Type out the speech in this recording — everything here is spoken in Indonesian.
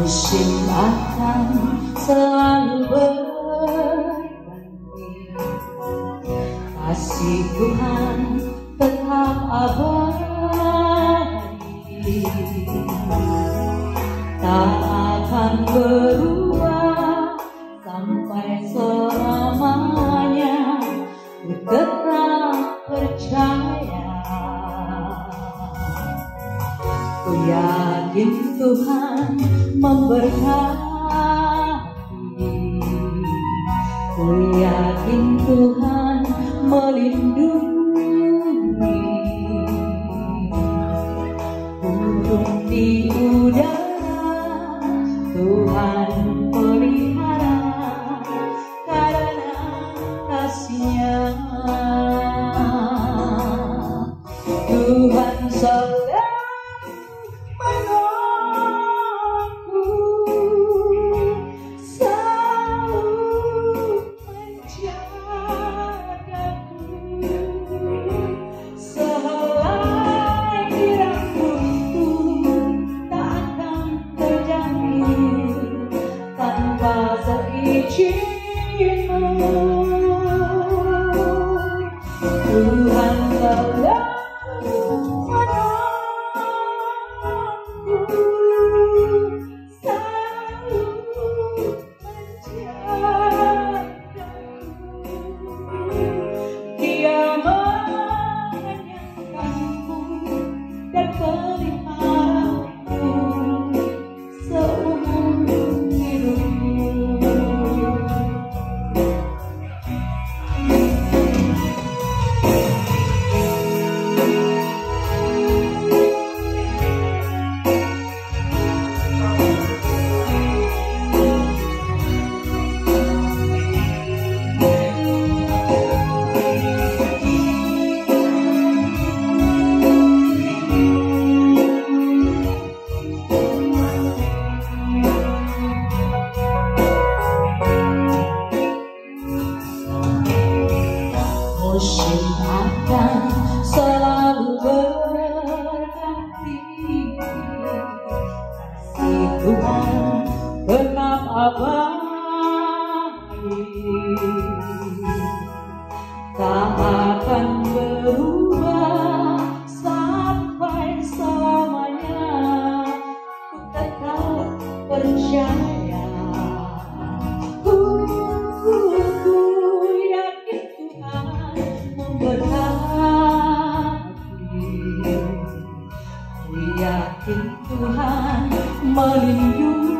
Musim akan selalu berganti Kasih Tuhan tetap abadi. Tak akan berubah Ku yakin Tuhan memberkati. Ku yakin Tuhan melindungi. Di Selalu berganti Kasih Tuhan tetap abadi Ku yakin Tuhan melindungi